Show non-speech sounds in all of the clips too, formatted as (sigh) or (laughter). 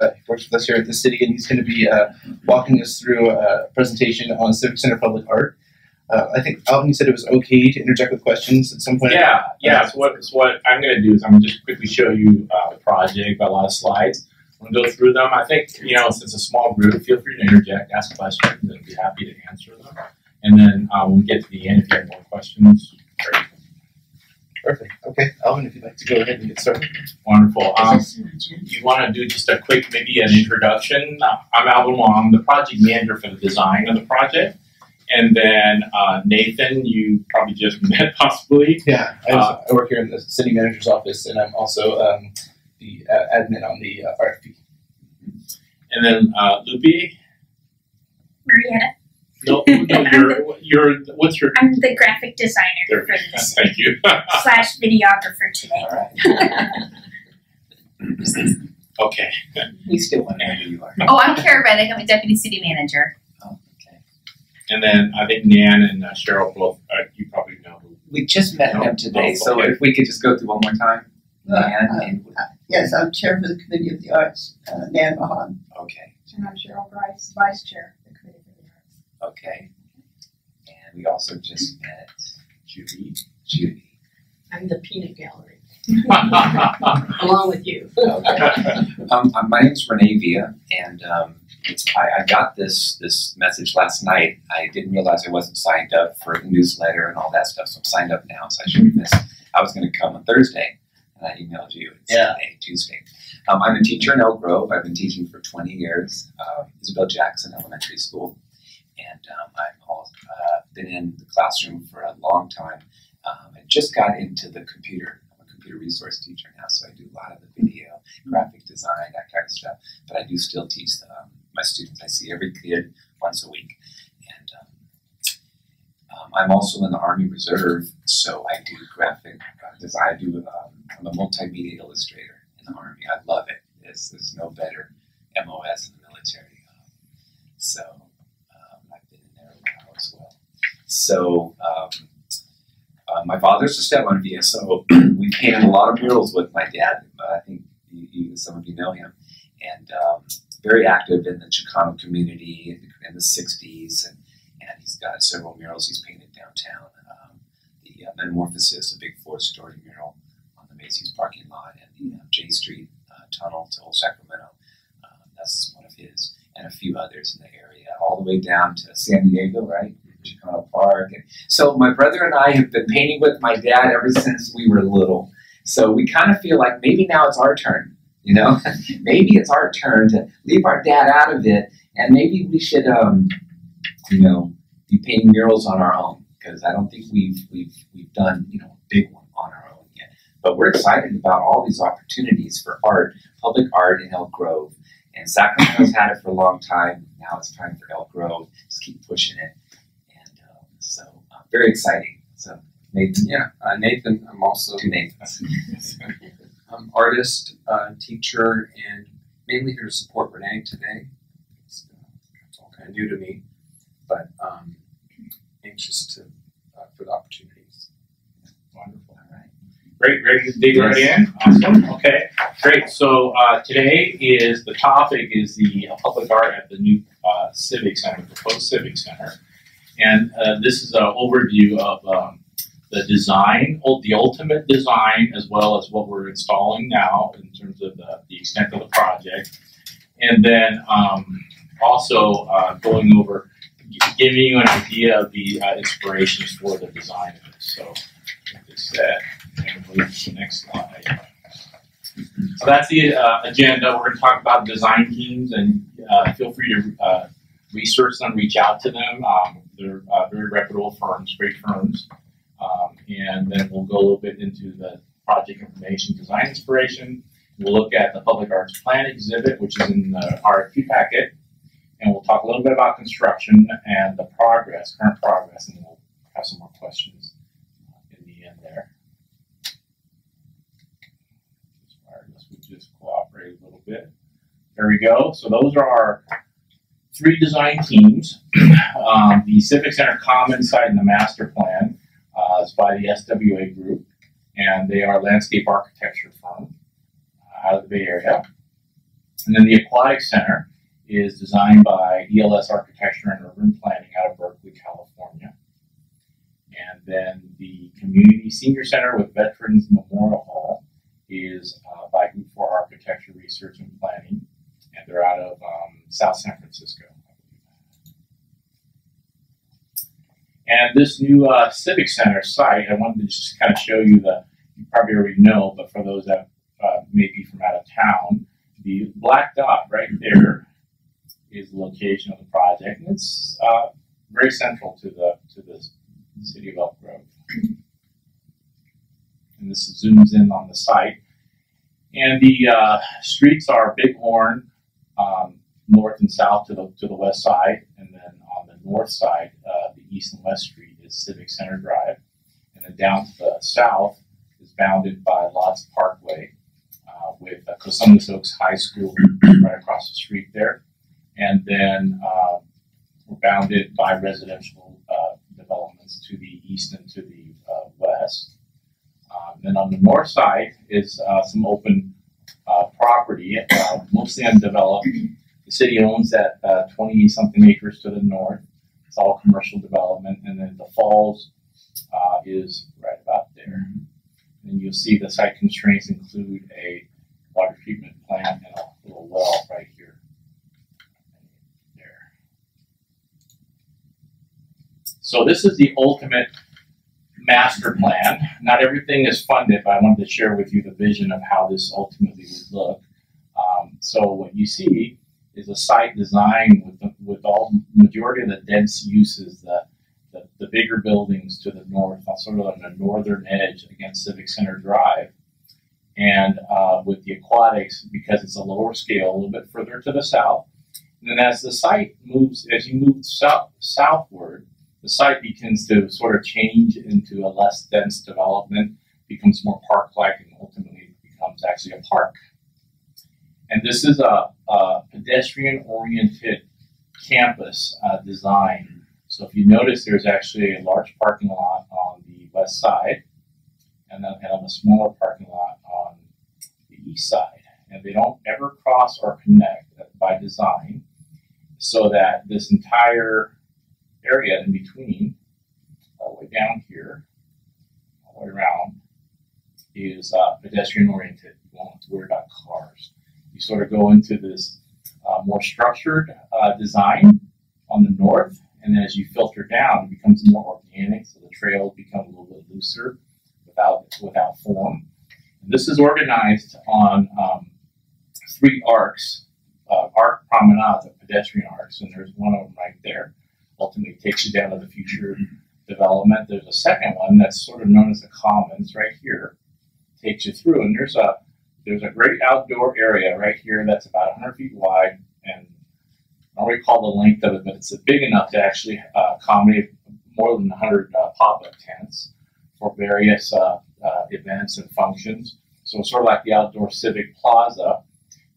Uh, he works with us here at the city, and he's going to be uh, walking us through a presentation on Civic Center Public Art. Uh, I think Alvin, said it was okay to interject with questions at some point. Yeah, yeah. So what, so what I'm going to do is I'm going to just quickly show you uh, the project, got a lot of slides. I'm going to go through them. I think, you know, since it's a small group, feel free to interject, ask questions, and I'd be happy to answer them. And then uh, when we get to the end, if you have more questions, great. Perfect. Okay, Alvin, if you'd like to go ahead and get started. Wonderful. Um, you want to do just a quick, maybe an introduction? Uh, I'm Alvin Wong, I'm the project manager for the design of the project. And then uh, Nathan, you probably just (laughs) met possibly. Yeah, I, uh, I, work here in the city manager's office, and I'm also um, the uh, admin on the uh, RFP. And then uh, Lupi. Marietta. No, no, you're, you're, what's your? I'm the graphic designer There, for this Thank you. (laughs) slash videographer today. (laughs) Okay. We still want to know who you are. Oh, I'm Kara Reddick. I'm a deputy city manager. Oh, okay. And then I think Nan and uh, Cheryl both, uh, you probably know. We just met No. him today, Oh, so okay. if we could just go through one more time. Uh, Nan uh, and, Yes, I'm chair for the Committee of the Arts, uh, Nan Mahan. okay, And I'm Cheryl Bryce, Vice Chair of the Committee for the Arts. Okay. And we also just met Judy, Judy. I'm the peanut gallery, (laughs) along with you. Okay. Um, uh, my name's Renee Villa, and um, it's, I, I got this this message last night. I didn't realize I wasn't signed up for the newsletter and all that stuff, so I'm signed up now. So I should have missed. I was going to come on Thursday, and I emailed you. It's Yeah. today, Tuesday. Um, I'm a teacher in Elk Grove. I've been teaching for 20 years, uh, Isabelle Jackson Elementary School, and um, I've all, uh, been in the classroom for a long time. Um, I just got into the computer. I'm a computer resource teacher now, so I do a lot of the video graphic design, that kind of stuff. But I do still teach um, my students. I see every kid once a week, and um, um, I'm also in the Army Reserve, so I do graphic uh, design. I do. Um, I'm a multimedia illustrator in the Army. I love it. There's, there's no better MOS in the military. Um, so um, I've been in there a while as well. So. Um, uh, my father's a Villa, so (clears throat) we painted a lot of murals with my dad. I think you, you, some of you know him, and um, very active in the Chicano community in the, in the '60s, and, and he's got several murals he's painted downtown. Um, the uh, Metamorphosis, a big four-story mural on the Macy's parking lot, and the uh, J Street uh, tunnel to Old Sacramento. Um, that's one of his, and a few others in the area, all the way down to San Diego, right? Park. And so my brother and I have been painting with my dad ever since we were little. So we kind of feel like maybe now it's our turn, you know? (laughs) maybe it's our turn to leave our dad out of it, and maybe we should, um, you know, be painting murals on our own because I don't think we've we've we've done you know a big one on our own yet. But we're excited about all these opportunities for art, public art in Elk Grove. And Sacramento's had it for a long time. Now it's time for Elk Grove. Just keep pushing it. And um, so uh, very exciting. So Nathan, Yeah, uh, Nathan. I'm also two Nathans. (laughs) um, artist, uh, teacher, and mainly here to support Renee today. It's, uh, it's all kind of new to me, but um, anxious to uh, for the opportunities. Wonderful. All right. Great, ready to dig right in? Awesome. Okay, great. So uh, today is the topic is the uh, public art at the new uh, Civic Center, the proposed Civic Center, and uh, this is an overview of um, the design, the ultimate design, as well as what we're installing now in terms of the, the extent of the project, and then um, also uh, going over giving you an idea of the uh, inspirations for the design of this. So, and move to the next slide. So that's the uh, agenda. We're going to talk about design teams, and uh, feel free to uh, research them, reach out to them. Um, they're uh, very reputable firms, great firms. Um, and then we'll go a little bit into the project information, design inspiration. We'll look at the public arts plan exhibit, which is in the RFP packet, and we'll talk a little bit about construction and the progress, current progress, and we'll have some more questions uh, in the end there. Wireless would just cooperate a little bit. There we go. So those are our three design teams. (clears throat) Um, the Civic Center Common Site and the Master Plan uh, is by the SWA Group, and they are a landscape architecture firm uh, out of the Bay Area. And then the Aquatic Center is designed by ELS Architecture and Urban Planning out of Berkeley, California. And then the Community Senior Center with Veterans Memorial Hall is uh, by Group 4 Architecture Research and Planning, and they're out of um, South San Francisco. And this new uh, Civic Center site, I wanted to just kind of show you the, you probably already know, but for those that uh, may be from out of town, the black dot right there is the location of the project, and it's uh, very central to the to the city of Elk Grove. And this zooms in on the site, and the uh, streets are Bighorn, um, north and south to the to the west side, and then on the north side, uh, the east and west street is Civic Center Drive, and then down to the south is bounded by Lotz Parkway, uh, with uh, Cosumnes Oaks High School right across the street there. And then uh, we're bounded by residential uh, developments to the east and to the uh, west. Um, then on the north side is uh, some open property, mostly undeveloped. The city owns that 20 something acres to the north. All commercial development. And then the falls is right about there. And you'll see the site constraints include a water treatment plant and a little well right here. There. So this is the ultimate master plan. Not everything is funded, but I wanted to share with you the vision of how this ultimately would look. Um, so what you see is a site design with the, with all majority of the dense uses, the the, the bigger buildings to the north, sort of on the northern edge against Civic Center Drive. And uh, with the aquatics, because it's a lower scale, a little bit further to the south. And then as the site moves, as you move south, southward, the site begins to sort of change into a less dense development, becomes more park-like, and ultimately becomes actually a park. And this is a, a pedestrian-oriented campus uh, design so if you notice, there's actually a large parking lot on the west side and then and a smaller parking lot on the east side. And they don't ever cross or connect by design so that this entire area in between, all the way down here, all the way around, is uh, pedestrian oriented. You won't have to worry about cars. You sort of go into this uh, more structured uh, design on the north and then as you filter down, it becomes more organic, so the trails become a little bit looser without without form. And this is organized on um, three arcs, uh, arc promenades, of pedestrian arcs, and there's one of them right there. Ultimately, takes you down to the future development. There's a second one that's sort of known as the commons right here, takes you through, and there's a there's a great outdoor area right here that's about 100 feet wide and I don't recall the length of it, but it's big enough to actually uh, accommodate more than 100 uh, pop-up tents for various uh, uh, events and functions. So it's sort of like the outdoor civic plaza.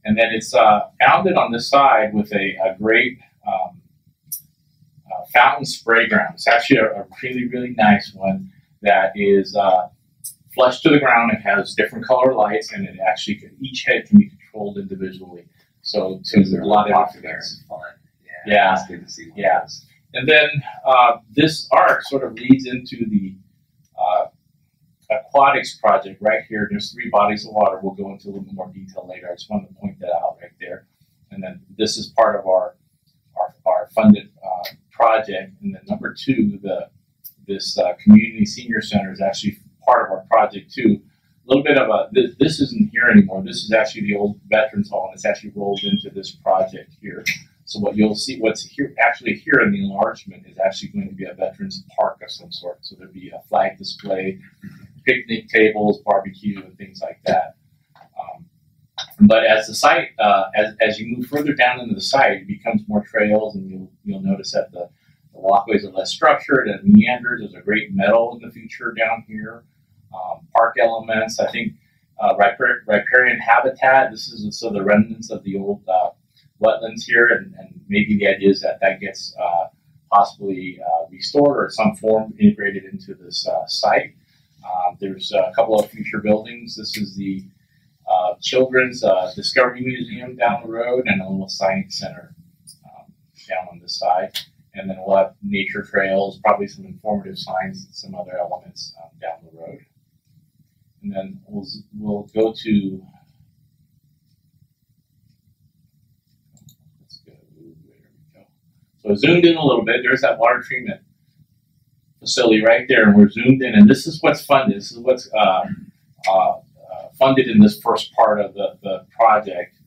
And then it's uh, bounded on this side with a, a great um, uh, fountain spray ground. It's actually a, a, really, really nice one that is flush to the ground. It has different color lights, and it actually can, each head can be controlled individually. So to a lot of confidence. Fun. Yeah. Yeah. It's good to see. Yeah. And then uh, this arc sort of leads into the uh, aquatics project right here. There's three bodies of water. We'll go into a little bit more detail later. I just wanted to point that out right there. And then this is part of our our, our funded uh, project. And then number two, the this uh, community senior center is actually part of our project too a little bit of a this, this, isn't here anymore. This is actually the old Veterans Hall, and it's actually rolled into this project here. So what you'll see, what's here actually here in the enlargement is actually going to be a Veterans Park of some sort. So there'll be a flag display, picnic tables, barbecue, and things like that. Um, but as the site, uh, as, as you move further down into the site, it becomes more trails, and you'll you'll notice that the, the walkways are less structured and meanders. There's a great meadow in the future down here um, park elements. I think uh, ripar- riparian habitat. This is so the remnants of the old uh, wetlands here, and, and, maybe the idea is that that gets uh, possibly uh, restored or some form integrated into this uh, site. Um, there's a couple of future buildings. This is the uh, children's discovery museum down the road and a little science center um, down on this side. And then we'll have nature trails, probably some informative signs and some other elements um, down the road. And then we'll, we'll go to let's go, there we go. So zoomed in a little bit. There's that water treatment facility right there, and we're zoomed in. And this is what's funded. This is what's uh, uh, uh, funded in this first part of the, the project.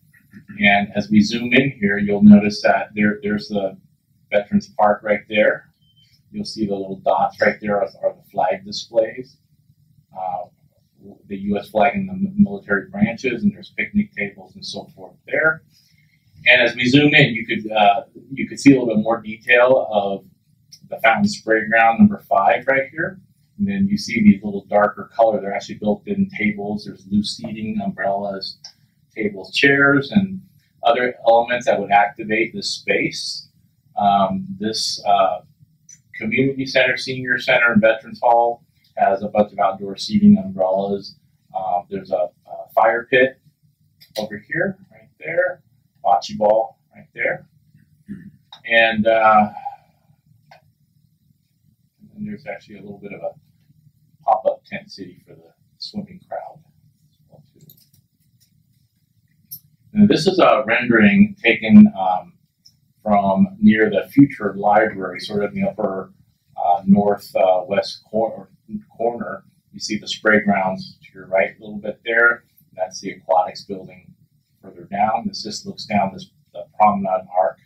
And as we zoom in here, you'll notice that there, there's the Veterans Park right there. You'll see the little dots right there are, are the flag displays. Uh, the U.S. flag and the military branches, and there's picnic tables and so forth there. And as we zoom in, you could uh, you could see a little bit more detail of the fountain spray ground number five right here. And then you see these little darker color. They're actually built-in tables. There's loose seating, umbrellas, tables, chairs, and other elements that would activate this space. Um, this uh, community center, senior center, and veterans hall has a bunch of outdoor seating, umbrellas. Uh, there's a, a, fire pit over here, right there, bocce ball right there, and, uh, and there's actually a little bit of a pop-up tent city for the swimming crowd. And this is a rendering taken um, from near the future library, sort of in the upper uh, northwest uh, corner, corner. You see the spray grounds to your right a little bit there. That's the aquatics building further down. This just looks down this promenade arc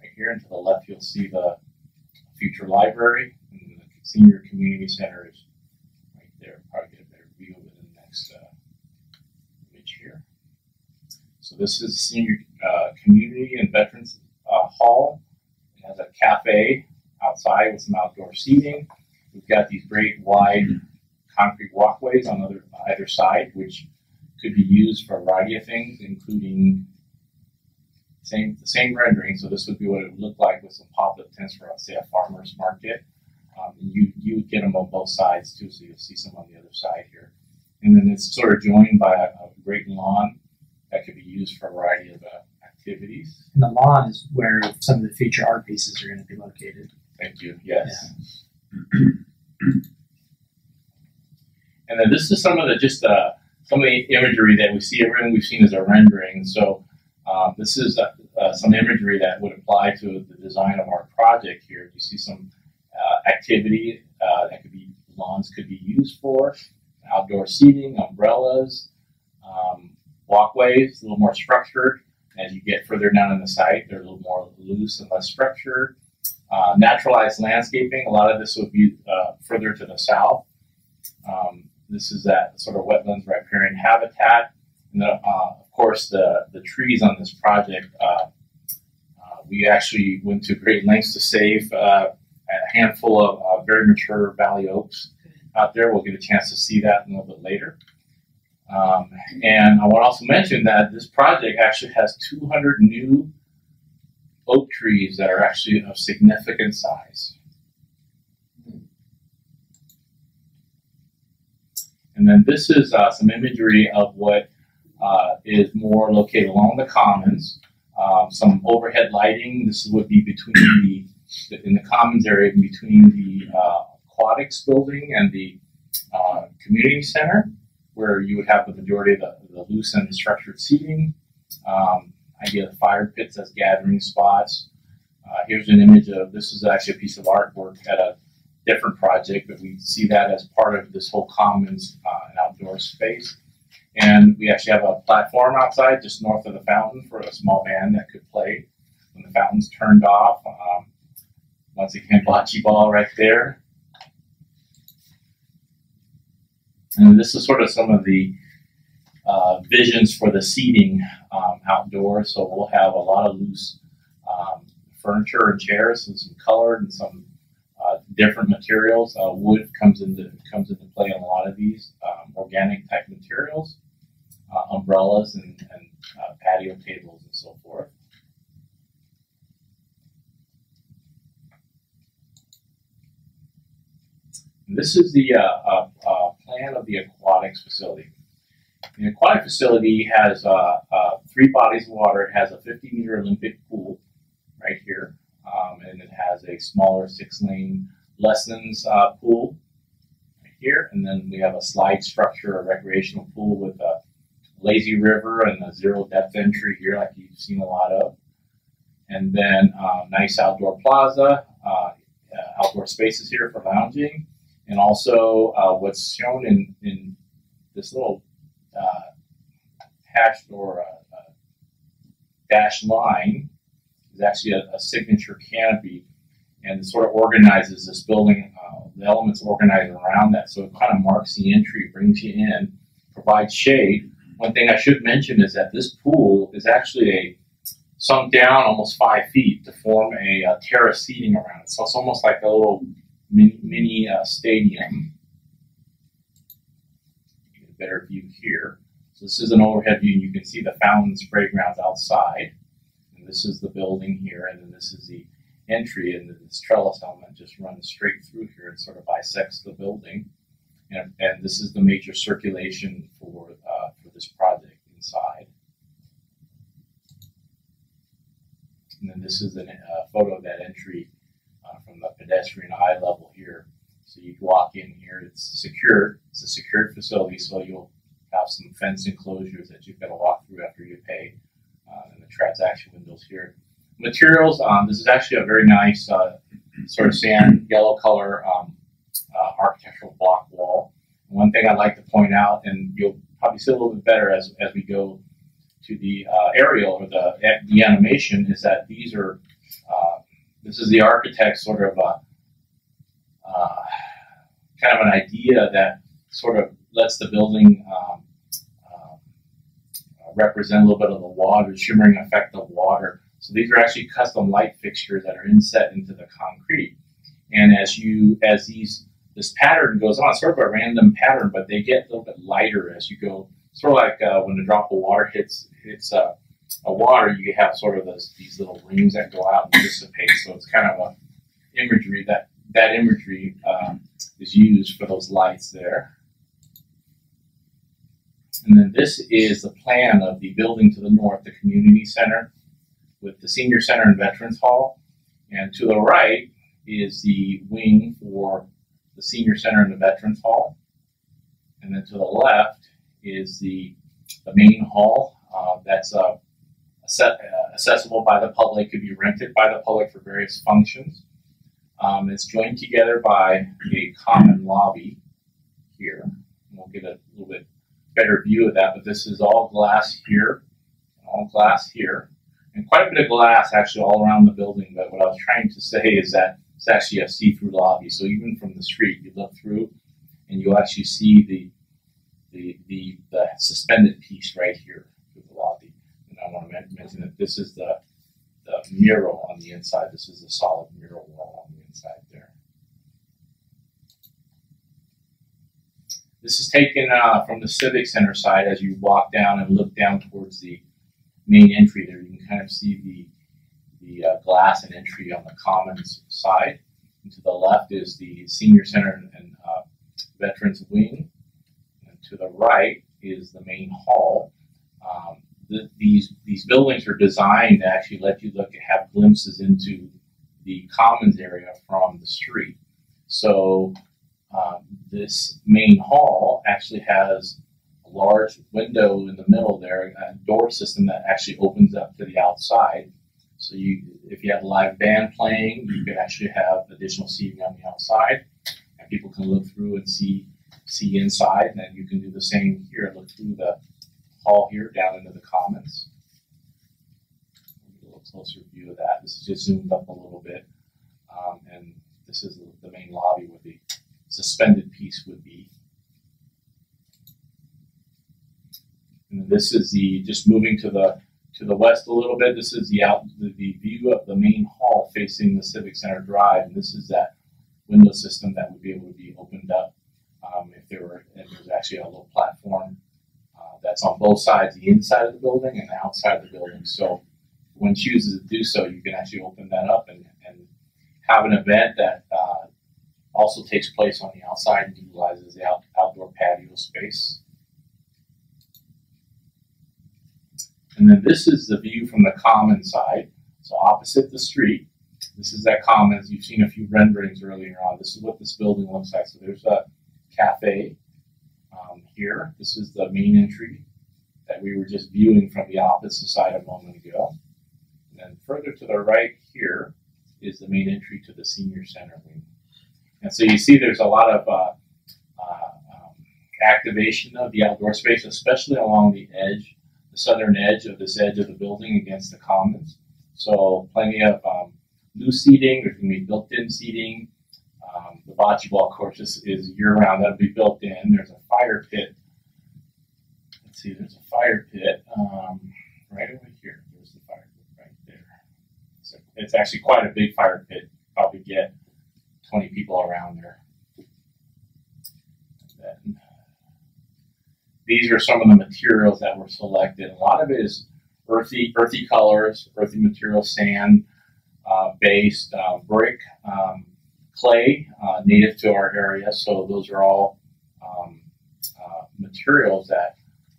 right here. And to the left, you'll see the future library. And the senior community center is right there. Probably get a better view of it in the next uh, image here. So this is senior uh, community and veterans uh, hall. It has a cafe outside with some outdoor seating. Got these great wide concrete walkways on other, either side, which could be used for a variety of things, including same the same rendering. So this would be what it would look like with some pop-up tents for, say, a farmer's market. Um, you you would get them on both sides too, so you'll see some on the other side here. And then it's sort of joined by a, a great lawn that could be used for a variety of uh, activities. And the lawn is where some of the future art pieces are going to be located. Thank you. Yes. (clears throat) (clears throat) and then this is some of the just uh, some of the imagery that we see. Everything we've seen is a rendering. So um, this is uh, uh, some imagery that would apply to the design of our project here. You see some uh, activity uh, that could be lawns could be used for, outdoor seating, umbrellas, um, walkways, a little more structured. As you get further down in the site, they're a little more loose and less structured. Uh, naturalized landscaping, a lot of this would be uh, further to the south. Um, this is that sort of wetlands riparian habitat. And uh, of course, the, the trees on this project, uh, uh, we actually went to great lengths to save a handful of very mature valley oaks out there. We'll get a chance to see that a little bit later. Um, and I want to also mention that this project actually has 200 new oak trees that are actually of significant size. And then this is uh, some imagery of what uh, is more located along the commons. Um, some overhead lighting. This would be between the, in the commons area, between the uh, aquatics building and the uh, community center, where you would have the majority of the, the loose and structured seating. Um, idea of fire pits as gathering spots. Uh, here's an image of this is actually a piece of artwork at a different project, but we see that as part of this whole commons uh, and outdoor space. And we actually have a platform outside just north of the fountain for a small band that could play when the fountain's turned off. Um, once again, (laughs) bocce ball right there. And this is sort of some of the uh, visions for the seating um, outdoors. So we'll have a lot of loose um, furniture and chairs and some colored and some uh, different materials. Uh, wood comes into comes into play on a lot of these um, organic type materials, uh, umbrellas and, and uh, patio tables and so forth. This is the plan of the aquatics facility. The aquatic facility has uh, uh, three bodies of water. It has a 50 meter Olympic pool right here, um, and it has a smaller six lane lessons uh, pool right here, and then we have a slide structure, a recreational pool with a lazy river and a zero depth entry here, like you've seen a lot of. And then uh, nice outdoor plaza, uh, uh, outdoor spaces here for lounging, and also uh, what's shown in, in this little hatched or uh, uh, dashed line is actually a, a signature canopy, and it sort of organizes this building. Uh, the elements organize around that, so it kind of marks the entry, brings you in, provides shade. One thing I should mention is that this pool is actually a sunk down almost five feet to form a, uh terrace seating around it. So it's almost like a little mini, mini uh, stadium. Get a better view here. This is an overhead view. And you can see the fountain spray grounds outside. And this is the building here, and then this is the entry, and this trellis element just runs straight through here and sort of bisects the building. And, and this is the major circulation for uh, for this project inside. And then this is a uh, photo of that entry uh, from the pedestrian eye level here. So you walk in here. It's secure. It's a secured facility, so you'll have some fence enclosures that you've got to walk through after you pay. Uh, and the transaction windows here. Materials. Um, this is actually a very nice uh, sort of sand yellow color um, uh, architectural block wall. One thing I'd like to point out, and you'll probably see a little bit better as, as we go to the uh, aerial or the the animation, is that these are uh, this is the architect's sort of a, uh, kind of an idea that sort of lets the building um, um, represent a little bit of the water, shimmering effect of water. So these are actually custom light fixtures that are inset into the concrete. And as you as these this pattern goes on, sort of a random pattern, but they get a little bit lighter as you go. Sort of like uh, when a drop of water hits hits uh, a water, you have sort of those, these little rings that go out and dissipate. So it's kind of a imagery that that imagery um, is used for those lights there. And then this is the plan of the building to the north, the community center, with the senior center and veterans hall. And to the right is the wing for the senior center and the veterans hall. And then to the left is the, the main hall. Uh, that's uh, uh, accessible by the public, could be rented by the public for various functions. Um, it's joined together by a common lobby here. We'll get a little bit better view of that, but this is all glass here, all glass here, and quite a bit of glass actually all around the building. But what I was trying to say is that it's actually a see-through lobby. So even from the street, you look through, and you'll actually see the the the, the suspended piece right here through the lobby. And I want to mention that this is the the mural on the inside. This is a solid mural wall on the inside there. This is taken uh, from the Civic Center side as you walk down and look down towards the main entry there. You can kind of see the the uh, glass and entry on the Commons side. And to the left is the Senior Center and, and uh, Veterans Wing. And to the right is the main hall. Um, the, these these buildings are designed to actually let you look have glimpses into the commons area from the street. So um, this main hall actually has a large window in the middle there, a door system that actually opens up to the outside. So you, if you have a live band playing, you can actually have additional seating on the outside, and people can look through and see see inside. And then you can do the same here, look through the hall here down into the commons. A little closer view of that. This is just zoomed up a little bit, um, and this is the, main lobby where the suspended piece would be. And this is the just moving to the to the west a little bit. This is the out the, the view of the main hall facing the Civic Center Drive, and this is that window system that would be able to be opened up um, if there were if there's actually a little platform uh, that's on both sides, the inside of the building and the outside of the building. So when chooses to do so, you can actually open that up and, and have an event that uh, also takes place on the outside and utilizes the out, outdoor patio space. And then this is the view from the common side, so opposite the street. This is that commons. You've seen a few renderings earlier on. This is what this building looks like. So there's a cafe um, here. This is the main entry that we were just viewing from the opposite side a moment ago. And then further to the right here is the main entry to the senior center wing. And so you see there's a lot of uh, uh, um, activation of the outdoor space, especially along the edge, the southern edge of this edge of the building against the commons. So plenty of um, seating. There's going to be built-in seating. Um, the bocce ball course is, is year-round. That'll be built in. There's a fire pit. Let's see. There's a fire pit um, right over here. There's the fire pit right there. So it's actually quite a big fire pit. Probably get 20 people around there. Then these are some of the materials that were selected. A lot of it is earthy, earthy colors, earthy material, sand, uh, based uh, brick, um, clay, uh, native to our area. So those are all um, uh, materials that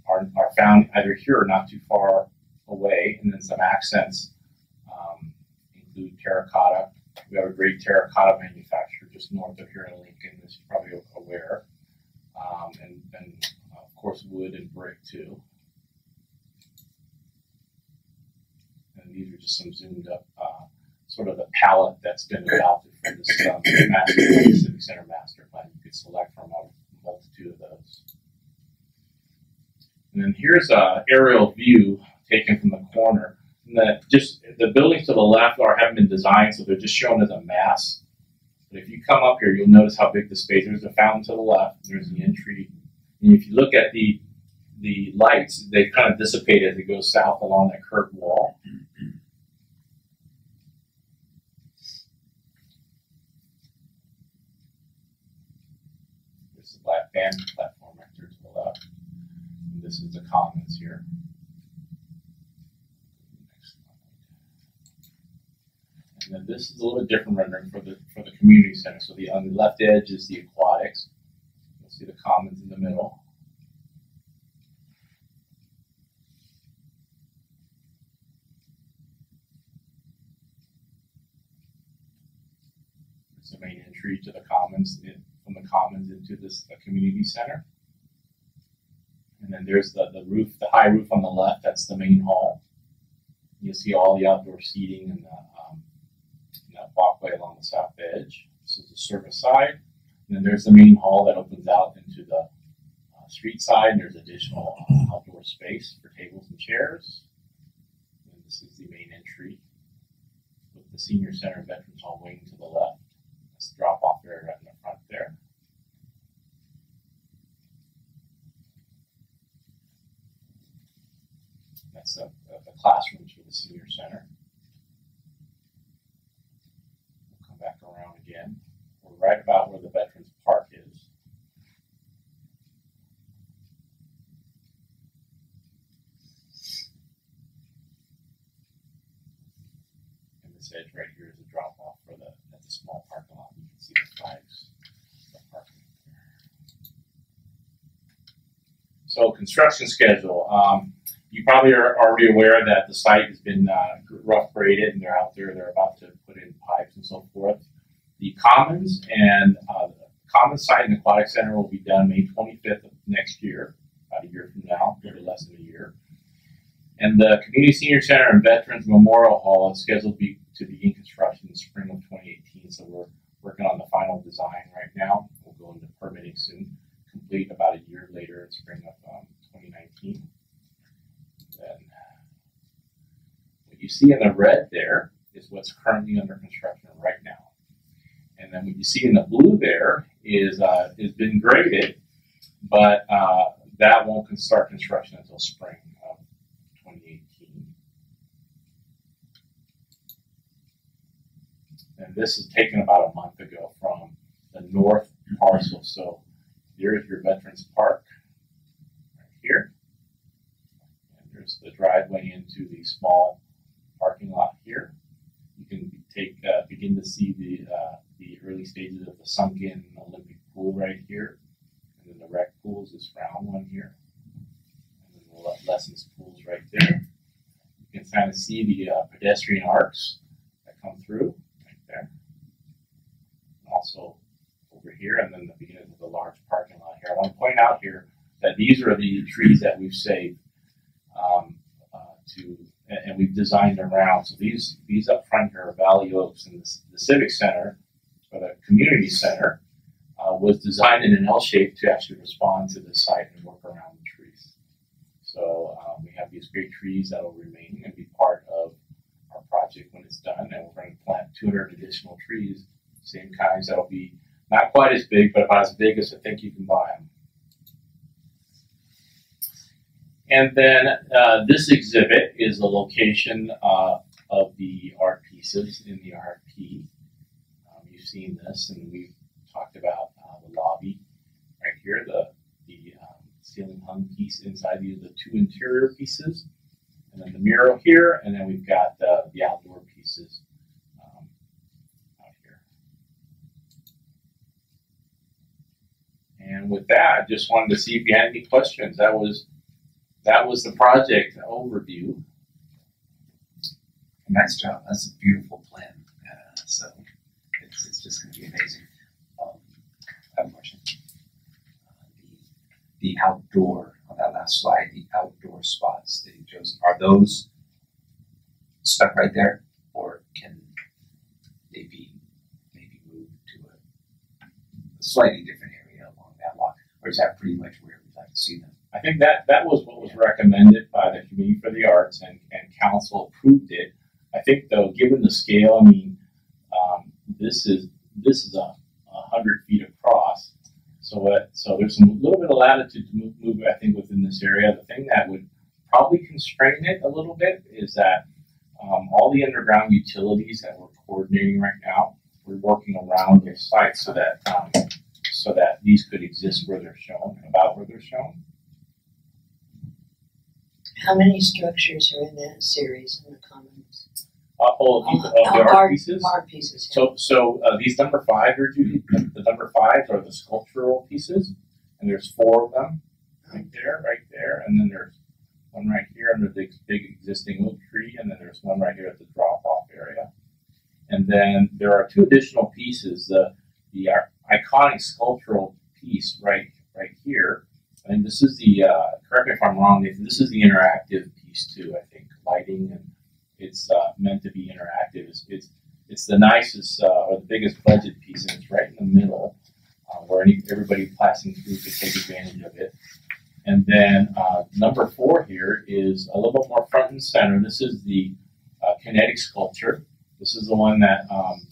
are, are found either here or not too far away. And then some accents um, include terracotta. We have a great terracotta manufacturer just north of here in Lincoln, as you're probably aware. Um, and, and of course, wood and brick too. And these are just some zoomed up uh, sort of the palette that's been adopted for this um, master center master plan. You could select from a multitude of those. And then here's a aerial view taken from the corner. The, just the buildings to the left are haven't been designed, so they're just shown as a mass. But if you come up here, you'll notice how big the space. There's a fountain to the left. There's the entry. And if you look at the the lights, they kind of dissipate as it goes south along that curved wall. black band platform right there to the left. And this is the commons here. And this is a little bit different rendering for the for the community center. So the on the left edge is the aquatics. You'll see the commons in the middle. It's the main entry to the commons from the commons into this community center. And then there's the, the roof, the high roof on the left, that's the main hall. You'll see all the outdoor seating and the, that walkway along the south edge. This is the service side. And then there's the main hall that opens out into the uh, street side. And there's additional uh, outdoor space for tables and chairs. And this is the main entry with the senior center veterans hall wing to the left. That's the drop off area right in the front there. That's the, the classrooms for the senior center. We'll come back around again. We're right about where the Veterans Park is. And this edge right here is a drop off for the that's a small parking lot. You can see the flags. The so construction schedule. Um, you probably are already aware that the site has been uh, rough graded and they're out there. They're about to put in pipes and so forth. The commons and uh, the common site and aquatic center will be done May 25th of next year, about a year from now, maybe less than a year. And the community senior center and veterans memorial hall is scheduled to, be, to begin construction in the spring of 2018. So we're working on the final design right now. We'll go into permitting soon, complete about a year later in spring of um, 2019. Then what you see in the red there is what's currently under construction right now. And then what you see in the blue there is uh, has been graded, but uh, that won't start construction until spring of 2018. And this is taken about a month ago from the north parcel. So here's your Veterans Park right here. There's the driveway into the small parking lot here. You can take uh, begin to see the uh, the early stages of the sunken Olympic pool right here, and then the rec pools, this round one here, and then the lessons pools right there. You can kind of see the uh, pedestrian arcs that come through right there. Also over here, and then the beginning of the large parking lot here. I want to point out here that these are the trees that we've saved um, uh, to, and, we've designed around. So these these up front here are Valley Oaks, and the, the Civic Center or the community center uh, was designed in an L shape to actually respond to the site and work around the trees. So um, we have these great trees that will remain and be part of our project when it's done, and we're going to plant 200 additional trees, same kinds that'll be not quite as big, but about as big as I think you can buy them. And then uh, this exhibit is the location uh, of the art pieces in the RFP. Um, you've seen this, and we've talked about uh, the lobby right here, the the um, ceiling hung piece inside are the two interior pieces, and then the mural here, and then we've got the, the outdoor pieces um, out here. And with that, I just wanted to see if you had any questions. That was that was the project overview. Nice job. That's a beautiful plan. Uh, so it's, it's just going to be amazing. Um, I have a question. Uh, the, the outdoor, on that last slide, the outdoor spots that you chose, are those stuck right there? Or can they be maybe moved to a, a slightly different area along that lot? Or is that pretty much where we'd like to see them? I think that that was what was recommended by the Committee for the Arts, and, and Council approved it. I think, though, given the scale, I mean, um, this is this is a, a hundred feet across, so so there's a little bit of latitude to move, move, I think, within this area. The thing that would probably constrain it a little bit is that um, all the underground utilities that we're coordinating right now, we're working around their sites so that um, so that these could exist where they're shown, about where they're shown. How many structures are in that series in the Commons? Uh, all of, these, Uh, of the uh, art art- pieces. Art pieces. yeah. So, so uh, these number five are Judy, the number fives are the sculptural pieces, and there's four of them right there, right there, and then there's one right here under the big existing oak tree, and then there's one right here at the drop-off area. And then there are two additional pieces. The the iconic sculptural piece right right here, and this is the uh, correct me if I'm wrong, Nathan. This is the interactive piece too. I think lighting and it's uh, meant to be interactive. It's, it's it's the nicest uh, or the biggest budget piece, and it's right in the middle, uh, where any, everybody passing through could take advantage of it. And then uh, number four here is a little bit more front and center. This is the uh, kinetic sculpture. This is the one that um,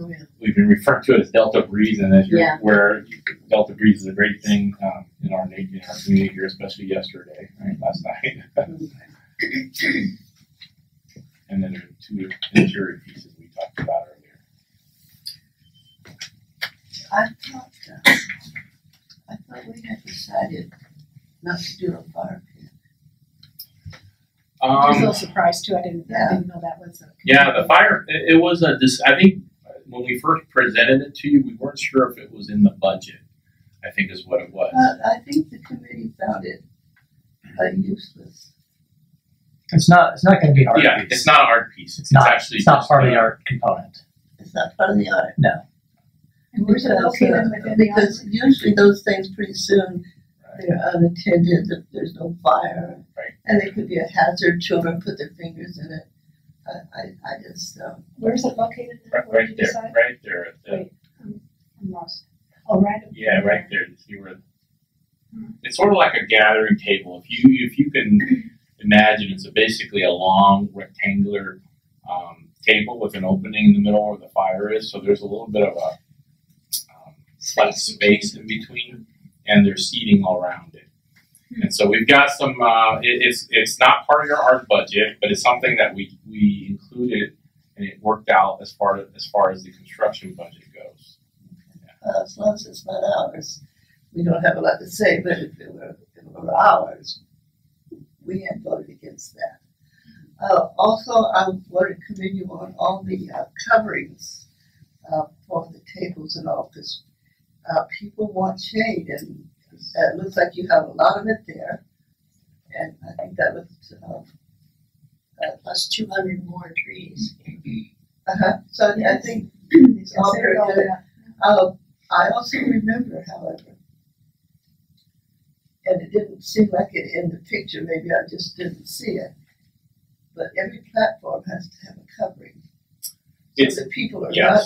Oh, yeah. we've been referred to as Delta Breeze, and as you're Yeah. where Delta Breeze is a great thing um, in our in our community here, especially yesterday, right, last night. (laughs) and then there are two interior pieces we talked about earlier. I thought, uh, I thought we had decided not to do a fire pit. I was a Um, little surprised too. I didn't, Yeah. I didn't know that was a. yeah, the fire. It, it was a. This, I think when we first presented it to you, we weren't sure if it was in the budget. I think is what it was. But I think the committee found it uh, useless. It's not, it's not gonna be art yeah, piece. it's not an art piece. It's not, actually it's not part of uh, the art component. It's not part of the art. No. And where's it Because, located uh, within? Because usually those things pretty soon, they're unattended, that there's no fire. Right. And it could be a hazard, children put their fingers in it. I, I, I just, um, Where's it located? Right, right there, decide? right there. At the, Wait. I'm lost. Oh, right. Yeah, there. right there. You see where it's sort of like a gathering table. If you if you can imagine, it's a, basically a long rectangular um, table with an opening in the middle where the fire is. So there's a little bit of a um, flat space in between, and there's seating all around it. And so we've got some. Uh, it, it's it's not part of your art budget, but it's something that we we included, and it worked out as far as as far as the construction budget goes. uh, as long as it's not ours, we don't have a lot to say, but if it were, if it were ours, we had voted against that. Uh, also, I want to commend you on all the uh, coverings uh, for the tables and all, because uh, people want shade, and it looks like you have a lot of it there. And I think that looks, uh, plus two hundred more trees. Uh-huh, so I think it's all very Consider all good. that. Uh, I also remember, however, and it didn't seem like it in the picture, maybe I just didn't see it, but every platform has to have a covering. It's- So that people are not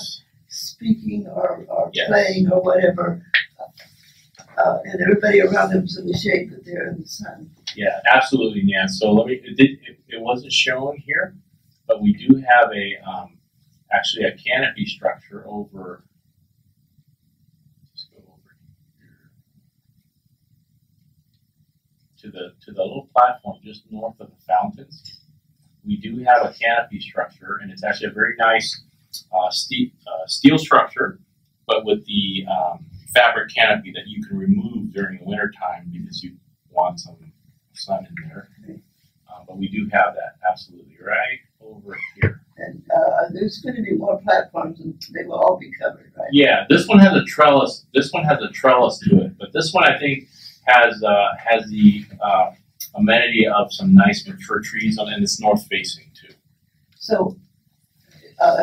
speaking or, or Yes. playing or whatever. Uh, and everybody around them's in the shade but they're in the sun. yeah, absolutely, Nan. So let me, it did, it, it wasn't shown here, but we do have a, um, actually a canopy structure over. Go over here. To the, to the little platform just north of the fountains. We do have a canopy structure and it's actually a very nice, uh, steel, uh, steel structure, but with the, um, fabric canopy that you can remove during the winter time because you want some sun in there. Uh, but we do have that absolutely right over here. And uh, there's going to be more platforms and they will all be covered, right? Yeah, this one has a trellis. This one has a trellis to it, but this one I think has uh, has the uh, amenity of some nice mature trees on, it, and it's north facing too. So, uh,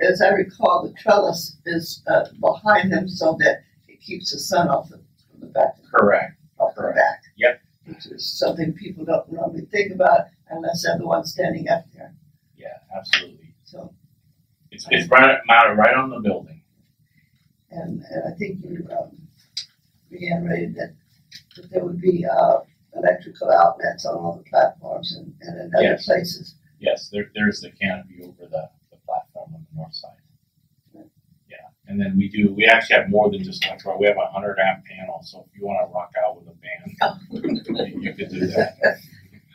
as I recall, the trellis is uh, behind them so that keeps the sun off the, from the back, Correct. off the Correct. back. Yep. Which is something people don't normally think about unless they're the one standing up there. Yeah, absolutely. So, It's it's right mounted right on the building. and, and I think you um, reiterated that, that there would be uh, electrical outlets on all the platforms and, and in other Yes. places. Yes, there there's the canopy over the, the platform on the north side. Yeah, and then we do we actually have more than just electrical. We have a hundred amp panel, so if you want to rock out with a band, you, you could do that.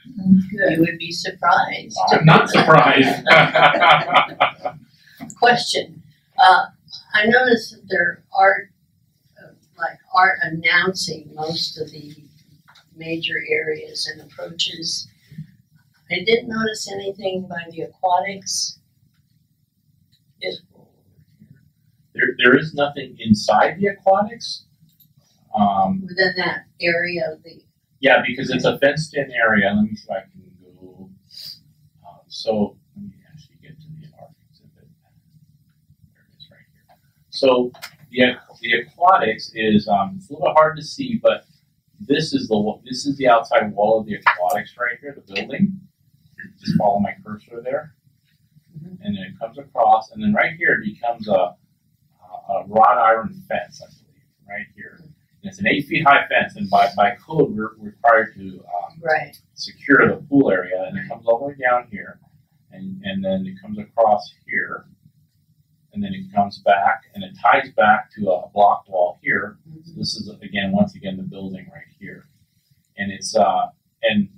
You would be surprised. I'm not surprised. (laughs) Question, uh, I noticed that there are, uh, like art announcing most of the major areas and approaches. I didn't notice anything by the aquatics. Is, There, there is nothing inside the aquatics. Um, within that area of the, yeah, because it's a fenced-in area. Let me see if I can go. Uh, so let me actually get to the art exhibit. There it is, right here. So the the aquatics is um, it's a little hard to see, but this is the this is the outside wall of the aquatics right here, the building. Just follow my cursor there, and then it comes across, and then right here it becomes a, a, wrought iron fence, I believe, right here. And it's an eight feet high fence, and by, by code we're required to um, right, secure the pool area, and it comes all the way down here, and, and then it comes across here, and then it comes back, and it ties back to a block wall here. So this is again, once again, the building right here, and it's uh, and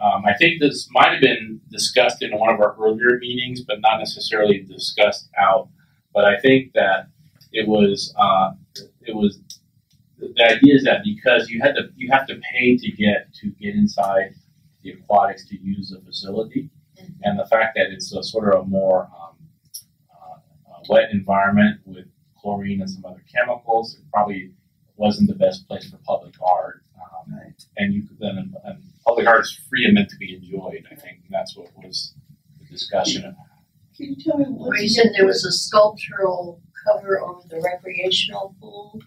um, I think this might have been discussed in one of our earlier meetings, but not necessarily discussed out. But I think that it was uh, it was the idea is that because you had to you have to pay to get to get inside the aquatics to use the facility, and the fact that it's a sort of a more um, uh, uh, wet environment with chlorine and some other chemicals, it probably wasn't the best place for public art. Um, Right. And you could then and public art is free and meant to be enjoyed. I think and that's what was the discussion. Can you tell me what? where you said there was a sculptural cover over the recreational pool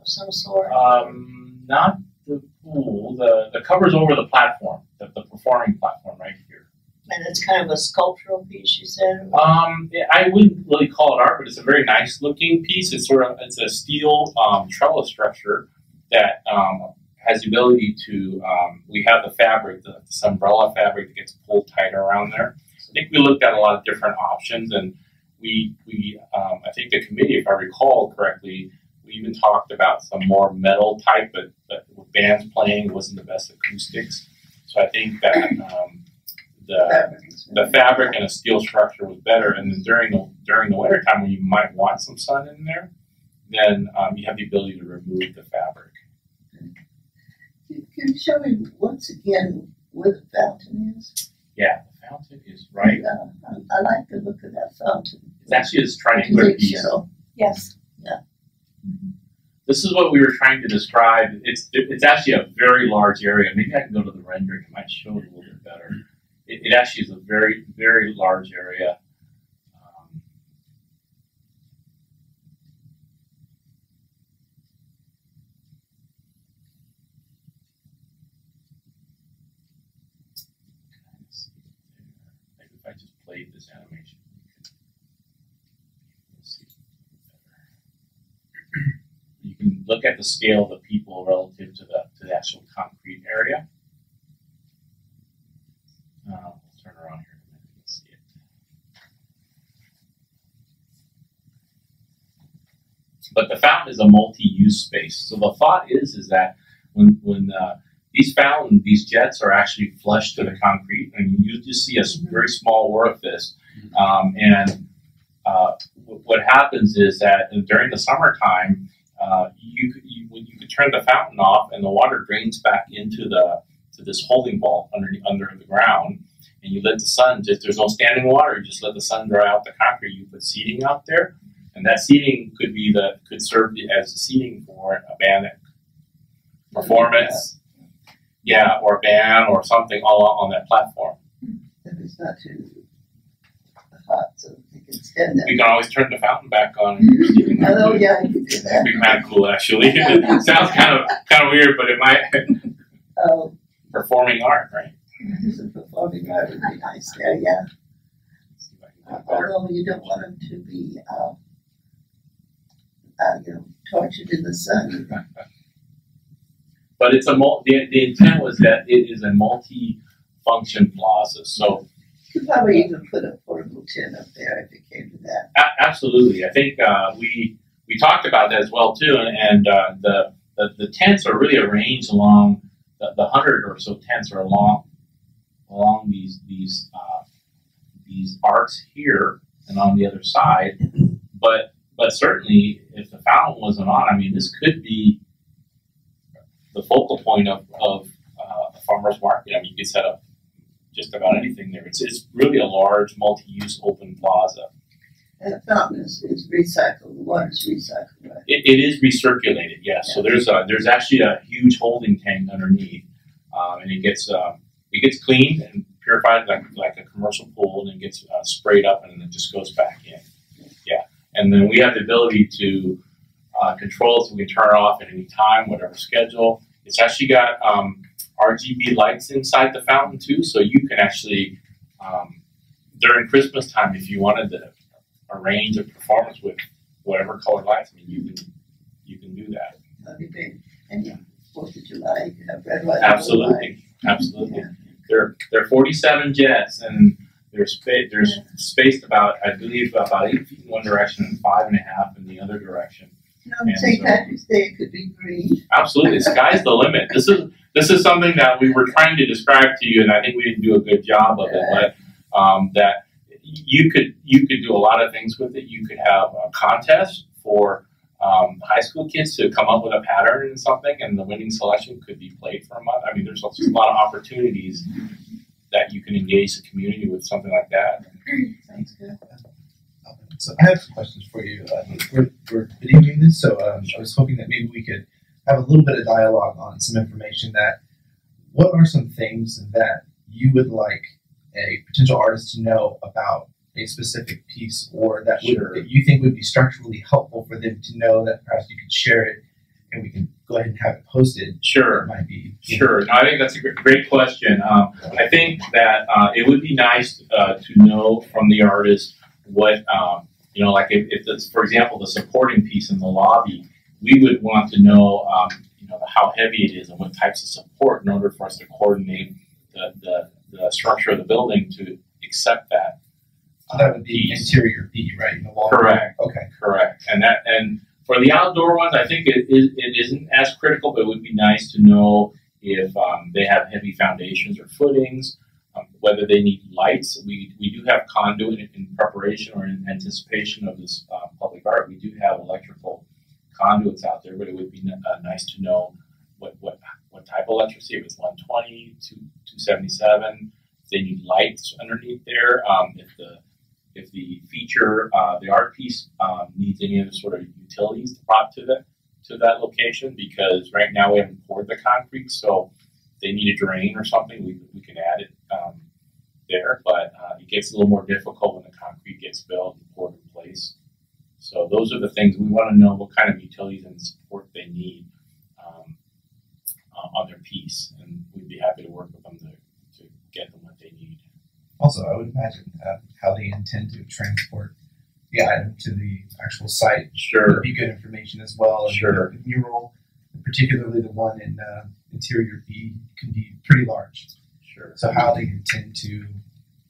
of some sort? Um, not the pool. The the cover's over the platform, the, the performing platform right here. And it's kind of a sculptural piece, you said? Um, I wouldn't really call it art, but it's a very nice looking piece. It's sort of it's a steel um, trellis structure that um, has the ability to. Um, we have the fabric, the, this umbrella fabric that gets pulled tighter around there. I think we looked at a lot of different options, and we we um, I think the committee, if I recall correctly, we even talked about some more metal type, but, but with bands playing wasn't the best acoustics. So I think that um, the the fabric and a steel structure was better. And then during the during the winter time when you might want some sun in there, then um, you have the ability to remove the fabric. Can can you show me once again where the fountain is? Yeah, fountain is right. Uh, I, I like the look of that fountain. It's actually this triangular Big piece. show. Yes. This is what we were trying to describe. It's it's actually a very large area. Maybe I can go to the rendering. It might show it a little bit better. it, it actually is a very, very large area. Um, let's see there. Maybe played this animation. You can look at the scale of the people relative to the to the actual concrete area. Uh, we'll turn around here in a minute and see it. But the fountain is a multi-use space. So the thought is is that when when uh, these fountain, these jets are actually flush to the concrete, and you just see a very small orifice. Um, and uh, wh- what happens is that during the summertime, uh, you, could- you when you could turn the fountain off, and the water drains back into the to this holding vault under under the ground, and you let the sun just there's no standing water, you just let the sun dry out the concrete. You put seating out there, and that seating could be the could serve as the seating for a band performance, yeah, or ban or something all on that platform. If it's not too hot, so they can stand there. We can always turn the fountain back on. and use seating. Oh, yeah, you can do That'd be kind of cool, actually. (laughs) it (laughs) sounds kind of kind of weird, but it might (laughs) Oh, performing art, right? performing art would be nice there, yeah. Let's see if I can do it better. Although you don't want them to be, uh, uh, you know, tortured in the sun. But it's a mul- the, the intent was that it is a multi-function plaza. So You could probably even put a portable tin up there if it came to that. a- absolutely, I think uh, we we talked about that as well too. And, and uh, the, the the tents are really arranged along the, the hundred or so tents are along along these these uh, these arcs here and on the other side. (clears throat) But but certainly, if the fountain wasn't on, I mean, this could be the focal point of of uh, a farmers market. I mean, you can set up just about anything there. It's it's really a large multi-use open plaza. And the fountain is, is recycled, the water is recycled, right? It, it is recirculated, yes. So there's a, there's actually a huge holding tank underneath, um, and it gets um, it gets cleaned and purified like like a commercial pool, and then gets uh, sprayed up, and then it just goes back in. Yeah, and then we have the ability to uh, control it, so we can turn it off at any time, whatever schedule. It's actually got um, RGB lights inside the fountain too, so you can actually um, during Christmas time, if you wanted to arrange a performance with whatever colored lights, I mean, you can you can do that. That'd be big. And yeah, Fourth of July, you have red, white, and lights. Absolutely, absolutely. There there are 47 jets, and they're spa- there's spaced about I believe about eight feet in one direction and five and a half in the other direction. And St. so- Patrick's Day, it could be green. Absolutely, sky's the limit. This is this is something that we were trying to describe to you, and I think we didn't do a good job of it. But um, that you could you could do a lot of things with it. You could have a contest for um, high school kids to come up with a pattern and something, and the winning selection could be played for a month. I mean, there's just a lot of opportunities that you can engage the community with something like that. Sounds good. So I have some questions for you. Uh, we're, we're videoing this, so um, I was hoping that maybe we could have a little bit of dialogue on some information that what are some things that you would like a potential artist to know about a specific piece or that, would, that you think would be structurally helpful for them to know that perhaps you could share it and we can go ahead and have it posted. Sure. It might be Sure. No, I think that's a gr- great question. Um, I think that uh, it would be nice uh, to know from the artist what, um, you know, like if, if it's, for example, the supporting piece in the lobby, we would want to know, um, you know, how heavy it is and what types of support in order for us to coordinate the, the, the structure of the building to accept that. So that would be piece. interior B, right? Correct. Okay. Correct, and that and for the outdoor ones, I think it, it, it isn't as critical, but it would be nice to know if um, they have heavy foundations or footings, whether they need lights. We we do have conduit in, preparation or in anticipation of this uh, public art. We do have electrical conduits out there, but it would be uh, nice to know what what what type of electricity. If it's 120, 2, 277, if they need lights underneath there, um, if the if the feature, uh, the art piece, um, needs any other sort of utilities brought to the to that location, because right now we haven't poured the concrete, so they need a drain or something, we we can add it. Um, there, but uh, it gets a little more difficult when the concrete gets built and poured in place. So those are the things we want to know what kind of utilities and support they need um, uh, on their piece, and we'd be happy to work with them to, to get them what they need. Also, I would imagine uh, how they intend to transport the item to the actual site Sure. would be good information as well. And Sure. The mural, particularly the one in uh, interior B, can be pretty large. Sure. So how they intend to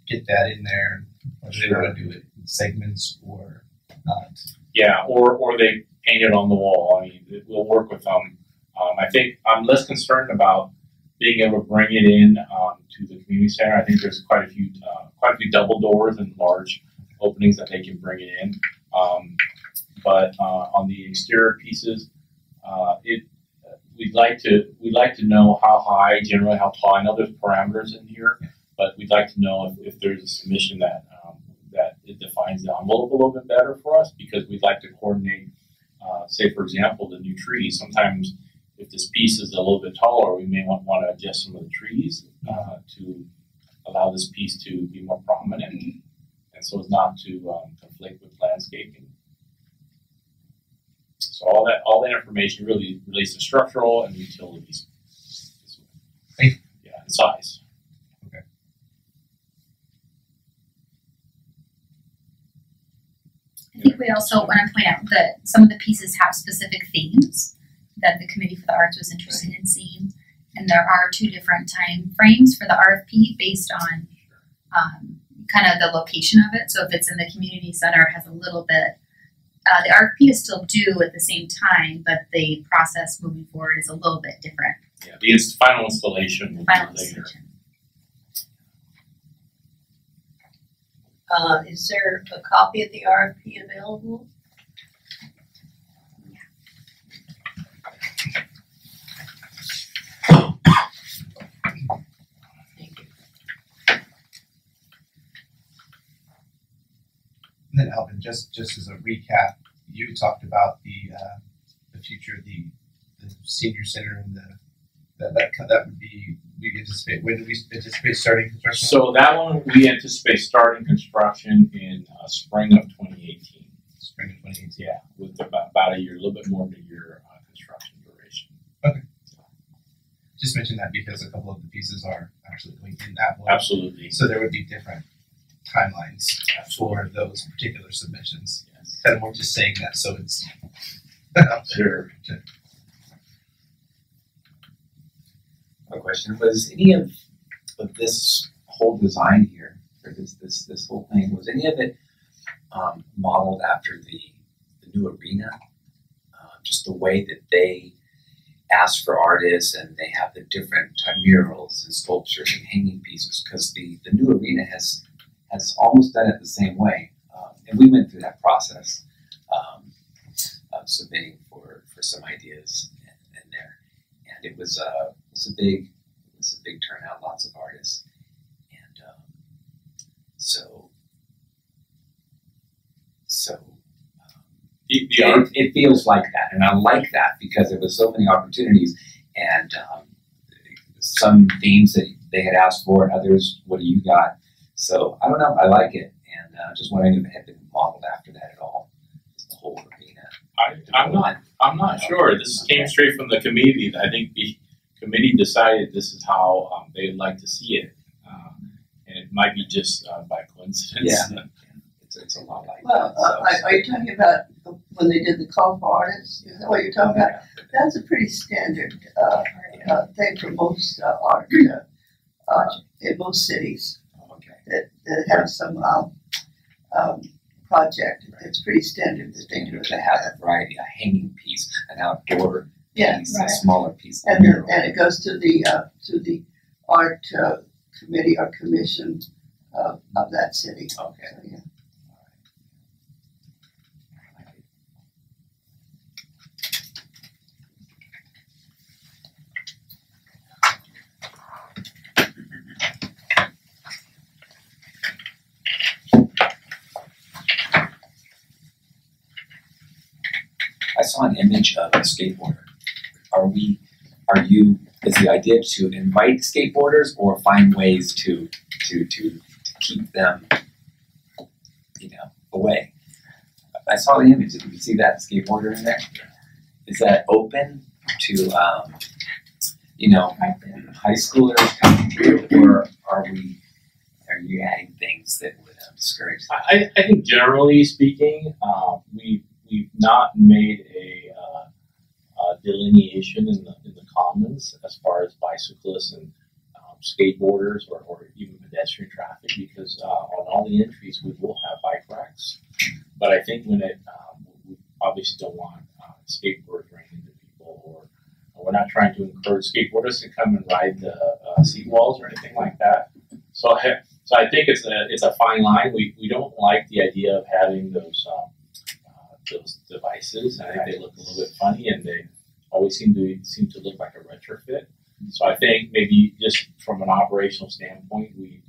get that in there, whether they want to do it in segments or not. Yeah, or or they paint it on the wall. I mean, we'll work with them. Um, I think I'm less concerned about being able to bring it in um, to the community center. I think there's quite a few uh, quite a few double doors and large openings that they can bring it in. Um, but uh, on the exterior pieces, uh, it we'd like to we'd like to know how high, generally how tall. I know there's parameters in here, but we'd like to know if, if there's a submission that um, that it defines the envelope a little bit better for us because we'd like to coordinate. Uh, say, for example, the new trees. Sometimes, if this piece is a little bit taller, we may want, want to adjust some of the trees uh, to allow this piece to be more prominent, and so as not to um, conflict with landscaping. So all that all that information really relates to structural and utilities. Yeah, and size. Okay. I think we also want to point out that some of the pieces have specific themes that the Committee for the Arts was interested in seeing. And there are two different time frames for the RFP based on um, kind of the location of it. So if it's in the community center, it has a little bit. Uh, the RFP is still due at the same time, but the process moving forward is a little bit different. Yeah, the ins- final installation will Final be later. Uh, is there a copy of the RFP available? And then Alvin, just just as a recap, you talked about the uh, the future of the, the senior center and the that that that would be we anticipate when do we anticipate starting construction? So that one we anticipate starting construction in uh, spring of 2018. spring of 2018. Yeah, with about, about a year, a little bit more than a year uh, construction duration. Okay. Just mention that because a couple of the pieces are actually going in that one. Absolutely. So there would be different timelines for those particular submissions. Yes. Of more just saying that so it's (laughs) Sure. A question, was any of, of this whole design here, or this, this, this whole thing, was any of it, um, modeled after the, the new arena? Uh, just the way that they ask for artists and they have the different murals and sculptures and hanging pieces, because the, the new arena has, has almost done it the same way. Um, and we went through that process, um, of submitting for, for some ideas in, in there. And it was, uh, it was a big, it was a big turnout, lots of artists. And, um, so, so, um, The, the art, it, it feels like that, and I like that because there was so many opportunities, and um, some themes that they had asked for, and others, what do you got? So I don't know, I like it, and uh, just wondering if it had been modeled after that at all, the whole arena. I, I'm not I'm not sure. This came straight from the committee. I think the committee decided this is how um, they'd like to see it, uh, and it might be just uh, by coincidence. Yeah. (laughs) It's, it's a lot like Well, that. uh, are, are you talking about when they did the call for artists? Is that what you're talking about? That's a pretty standard uh, uh, thing for most uh, art uh, uh, in most cities Okay. That, have some um, um, project. It's pretty standard that they do have a variety, a hanging piece, an outdoor Yeah, piece, a smaller piece, And mural. and it goes to the uh, to the art uh, committee or commission uh, of that city. Okay. So, yeah. Saw an image of a skateboarder. Are we, are you, is the idea to invite skateboarders or find ways to to to, to keep them, you know, away. I saw the image. Did you see that skateboarder in there? Is that open to, um, you know, high schoolers coming through, or are we? Are you adding things that would um, discourage? Them? I, I think generally speaking, uh, we we've not made a uh, uh, delineation in the in the commons as far as bicyclists and um, skateboarders or, or even pedestrian traffic because uh, on all the entries we will have bike racks. But I think when it um, we obviously don't want uh, skateboarders running into people or we're not trying to encourage skateboarders to come and ride the uh, seat walls or anything like that. So, so I think it's a it's a fine line. We we don't like the idea of having those um, uh, those devices. I think they look a little bit funny, and they always seem to seem to look like a retrofit. So I think maybe just from an operational standpoint, we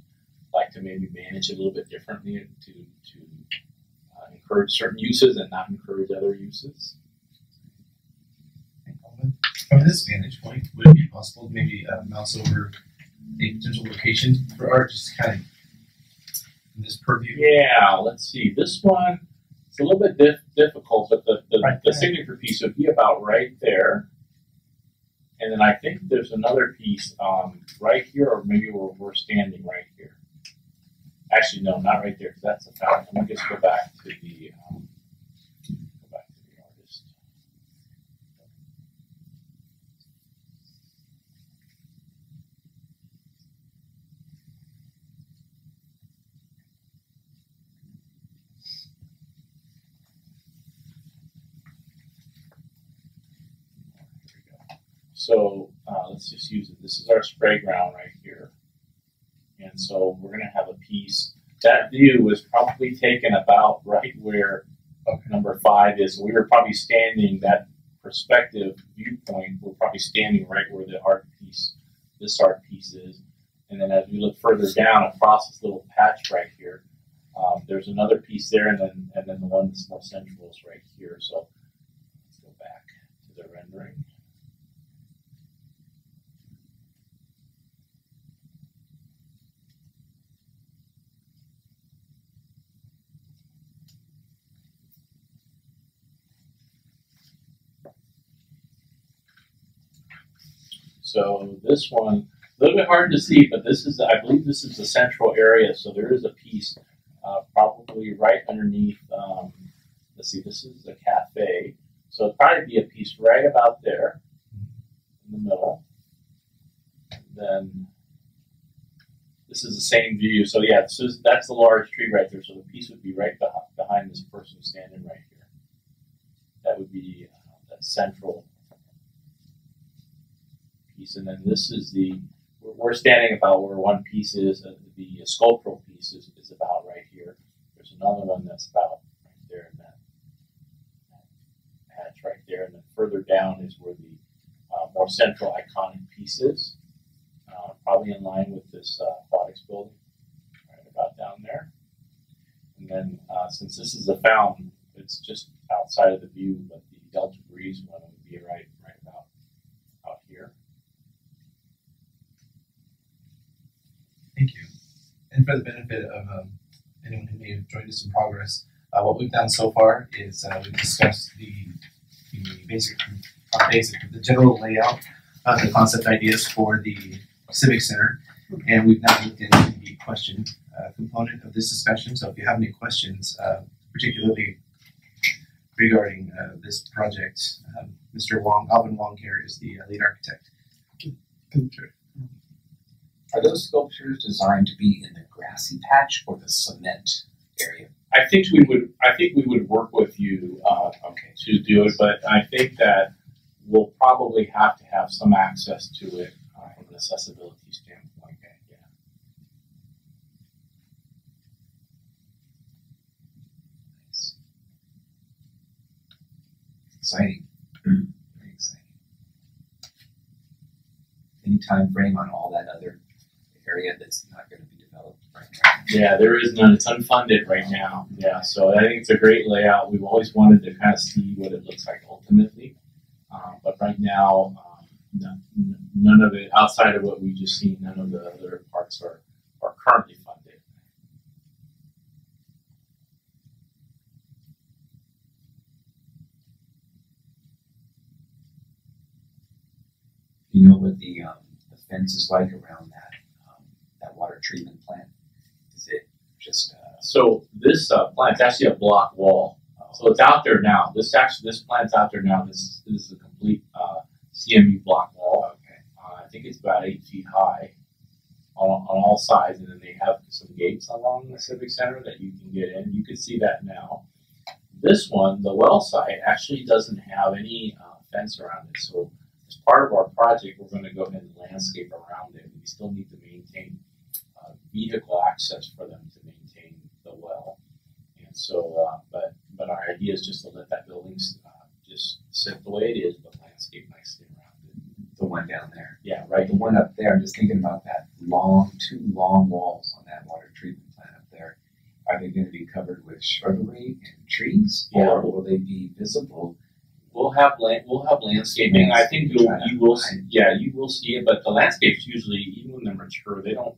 like to maybe manage it a little bit differently to to uh, encourage certain uses and not encourage other uses. From this vantage point, would it be possible to maybe uh, mouse over a potential location for art, just kind of in this purview? Yeah, let's see. This one it's a little bit dif- difficult, but the the, Right the signature piece would be about right there. And then I think there's another piece um, right here, or maybe where we're standing right here. Actually, no, not right there, because that's the fountain. Let me just go back to the um, go back to the artist. Here we go. So uh, let's just use it. This is our spray ground right here. And so we're going to have a piece. That view was probably taken about right where number five is. So we were probably standing, that perspective viewpoint, we're probably standing right where the art piece, this art piece is. And then as we look further down across this little patch right here, um, there's another piece there, and then and then the one that's more central is right here. So let's go back to the rendering. So this one, a little bit hard to see, but this is, I believe this is the central area. So there is a piece uh, probably right underneath. Um, let's see, this is a cafe. So it'd probably be a piece right about there in the middle. Then this is the same view. So yeah, is, that's the large tree right there. So the piece would be right behind, behind this person standing right here. That would be uh, that central piece. And then this is the, we're standing about where one piece is, uh, the sculptural piece is, is about right here. There's another one that's about right there in that patch right there. And then further down is where the uh, more central iconic piece is, uh, probably in line with this uh, aquatics building, right about down there. And then uh, since this is a fountain, it's just outside of the view, but the Delta Breeze one would be right, right about out here. Thank you. And for the benefit of um, anyone who may have joined us in progress, uh, what we've done so far is uh, we've discussed the, the basic, uh, basic, the general layout, uh, the concept ideas for the Civic Center, and we've now looked into the question uh, component of this discussion. So if you have any questions, uh, particularly regarding uh, this project, um, Mr. Wong, Alvin Wong here is the uh, lead architect. Are those sculptures designed to be in the grassy patch or the cement area? I think we would. I think we would work with you uh, Okay. to do it, but I think that we'll probably have to have some access to it uh, from an accessibility standpoint. Yeah. Nice. Exciting. (clears throat) Very exciting. Any time frame on all that other area that's not going to be developed right now? Yeah, there is none. It's unfunded right now. Yeah, so I think it's a great layout. We've always wanted to kind of see what it looks like ultimately, um, but right now, um, none, none of it outside of what we just seen. None of the other parts are are currently funded. You know what the um, the fence is like around that that water treatment plant? Is it just uh, So this uh, plant's actually a block wall. So it's out there now. This actually, this plant's out there now. This, this is a complete uh, CMU block wall. okay? Uh, I think it's about eight feet high on, on all sides, and then they have some gates along the civic center that you can get in. You can see that now. This one, the well site, actually doesn't have any uh, fence around it. So as part of our project, we're going to go ahead and landscape around it. We still need to maintain uh, vehicle access for them to maintain the well. And so, uh, but but our idea is just to let that building uh, just sit the way it is, but landscape nicely around it. The one down there. Yeah, right. The one up there, I'm just thinking about that long, two long walls on that water treatment plant up there. Are they gonna be covered with shrubbery and trees? Yeah. Or will they be visible? We'll have land, we'll have landscaping. I think you'll, you will, see, yeah, you will see it. But the landscapes usually, even when they're mature, they don't.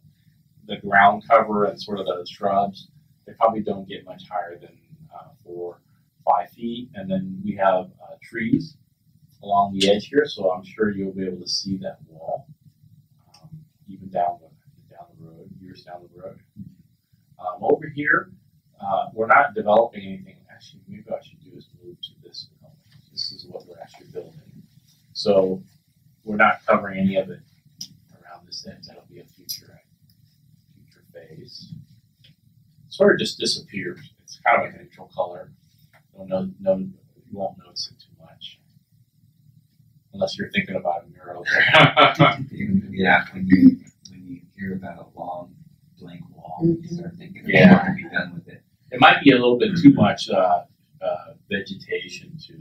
The ground cover and sort of the shrubs, they probably don't get much higher than uh, four, five feet. And then we have uh, trees along the edge here, so I'm sure you'll be able to see that wall, um, even down the down the road, years down the road. Um, over here, uh, we're not developing anything. Actually, maybe I should do is move to this. This is what we're actually building. So we're not covering any of it around this be a future future phase. Sort of just disappears. It's kind of a neutral color. No, no, no, you won't notice it too much. Unless you're thinking about a mural there. (laughs) Yeah, when you, when you hear about a long blank wall, you start thinking about Yeah. what can be done with it. it might be a little bit too much uh, uh, vegetation to,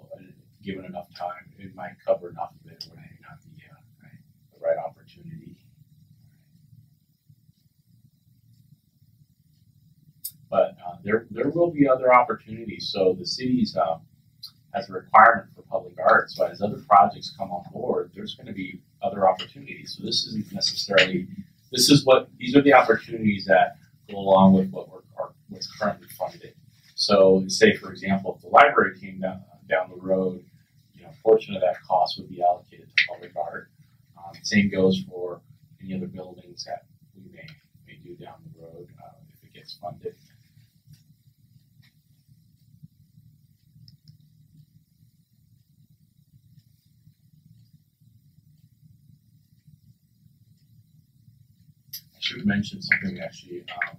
uh, given enough time, it might cover enough of it where it may not be uh, right, the right opportunity. But uh, there there will be other opportunities. So the city's um, has a requirement for public art. So as other projects come on board, there's going to be other opportunities. So this isn't necessarily this is what these are the opportunities that go along with what we're what's currently funded. So, say for example, if the library came down down the road, you know, a portion of that cost would be allocated to public art. Um, same goes for any other buildings that we may may do down the road uh, if it gets funded. Should mention something actually um,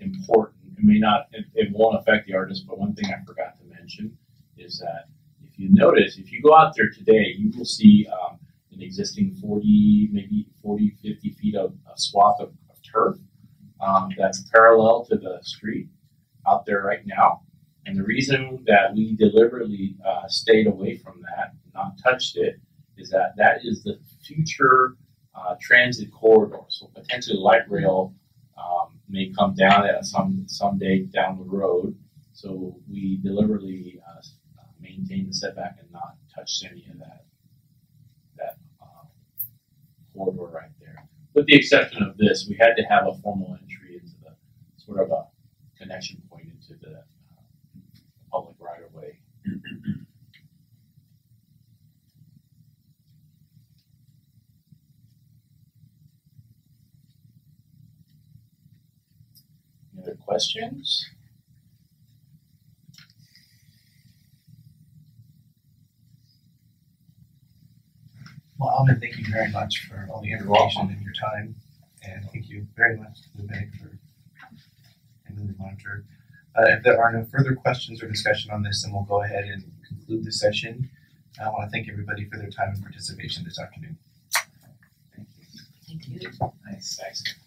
important. It may not, it, it won't affect the artist, but one thing I forgot to mention is that if you notice, if you go out there today, you will see um, an existing 40, maybe 40, 50 feet of, of swath of, of turf um, that's parallel to the street out there right now. And the reason that we deliberately uh, stayed away from that, not touched it, is that that is the future uh, transit corridor. So potentially light rail um, may come down at some someday down the road. So we deliberately uh, maintain the setback and not touch any of that that uh, corridor right there. With the exception of this, we had to have a formal entry into the sort of a connection point into the uh, public right of way. (clears throat) Any other questions? Well, Alvin, thank you very much for all the information and your time, and thank you very much to the bank for and the monitor. Uh, if there are no further questions or discussion on this, then we'll go ahead and conclude the session. I want to thank everybody for their time and participation this afternoon. Thank you. Thank you. Nice. Thanks.